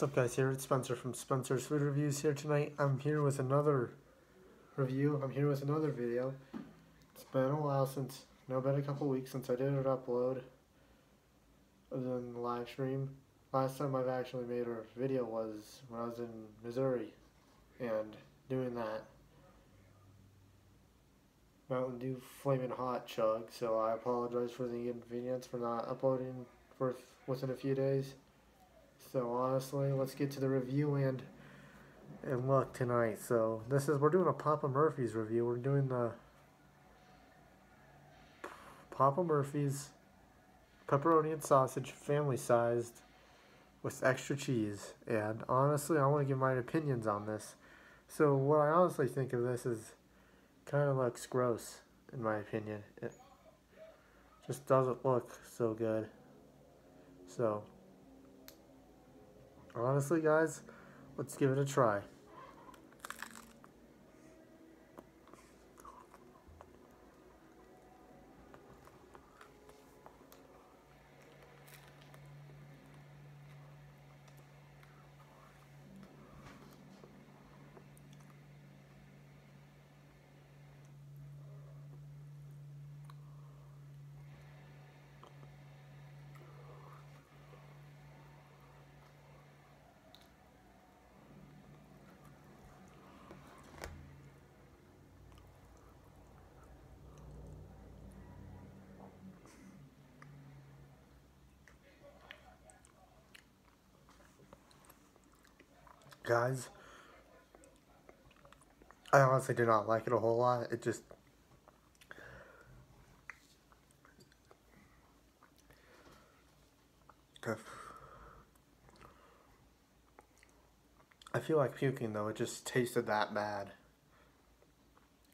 What's up guys, here it's Spencer from Spencer's Food Reviews here tonight. I'm here with another review. I'm here with another video. It's been a while since, no, been a couple weeks since I did an upload than the live stream. Last time I've actually made a video was when I was in Missouri and doing that Mountain Dew Flaming Hot chug, so I apologize for the inconvenience for not uploading for within a few days. So honestly, let's get to the review and and look tonight. So this is we're doing a Papa Murphy's review. We're doing the Papa Murphy's pepperoni and sausage family sized with extra cheese. And honestly, I want to give my opinions on this. So what I honestly think of this is kind of looks gross in my opinion. It just doesn't look so good. So honestly, guys, let's give it a try. Guys. I honestly did not like it a whole lot. It just I feel like puking though. It just tasted that bad.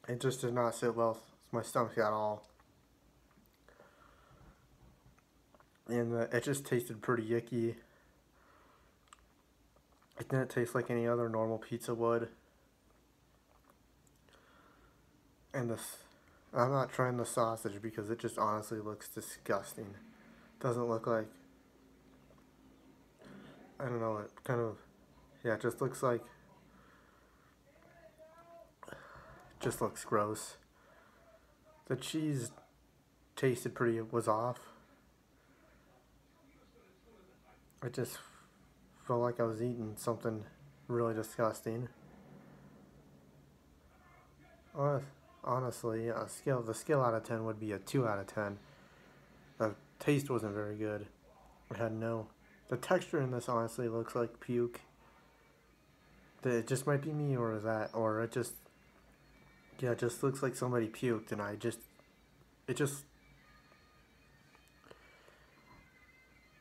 It just did not sit well with my stomach at all. And uh, it just tasted pretty yucky. It didn't taste like any other normal pizza would. And this, I'm not trying the sausage because it just honestly looks disgusting. Doesn't look like, I don't know, it kind of, yeah, it just looks like, just looks gross. The cheese tasted pretty, was off. It just felt like I was eating something really disgusting. Honestly, a scale the scale out of 10 would be a 2 out of 10. The taste wasn't very good. It had no... The texture in this honestly looks like puke. It just might be me or that, or it just... Yeah, it just looks like somebody puked and I just... It just...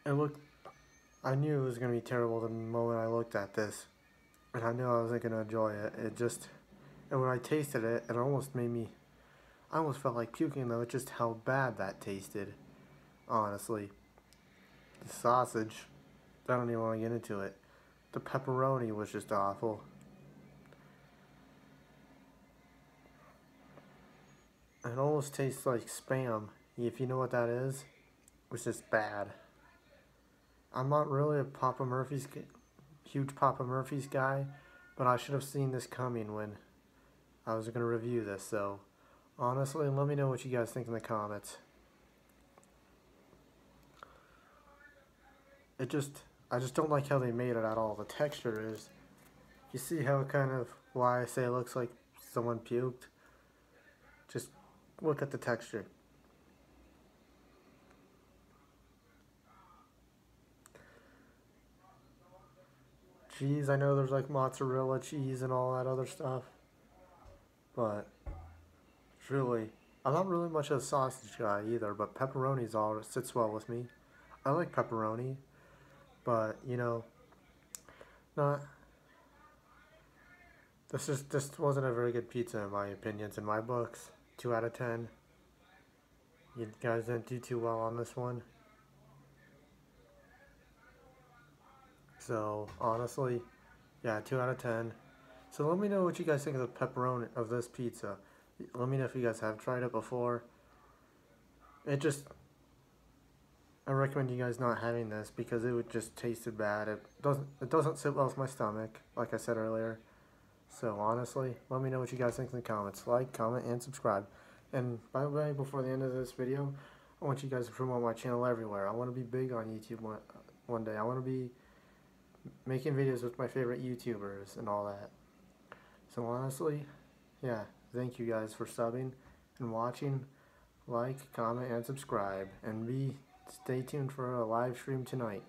It looked I knew it was going to be terrible the moment I looked at this. And I knew I wasn't going to enjoy it. It just, and when I tasted it, it almost made me, I almost felt like puking though, It just how bad that tasted. Honestly. The sausage, I don't even want to get into it. The pepperoni was just awful. It almost tastes like spam, if you know what that is. It's just bad. I'm not really a Papa Murphy's huge Papa Murphy's guy, but I should have seen this coming when I was going to review this. So, honestly, let me know what you guys think in the comments. It just, I just don't like how they made it at all. The texture is, you see how it kind of, why I say it looks like someone puked? Just look at the texture. Cheese. I know there's like mozzarella cheese and all that other stuff. But really, I'm not really much of a sausage guy either, but pepperoni's all sits well with me. I like pepperoni, but you know, not. This is this wasn't a very good pizza in my opinions. In my books, two out of ten. You guys didn't do too well on this one. So honestly, yeah, two out of ten. So let me know what you guys think of the pepperoni of this pizza. Let me know if you guys have tried it before. It just, I recommend you guys not having this because it would just tasted bad. It doesn't it doesn't sit well with my stomach, like I said earlier. So honestly, let me know what you guys think in the comments. Like, comment, and subscribe. And by the way, before the end of this video, I want you guys to promote my channel everywhere. I want to be big on YouTube one, one day. I want to be making videos with my favorite YouTubers and all that. So honestly, yeah, thank you guys for subbing and watching. Like, comment, and subscribe. And be stay tuned for a live stream tonight.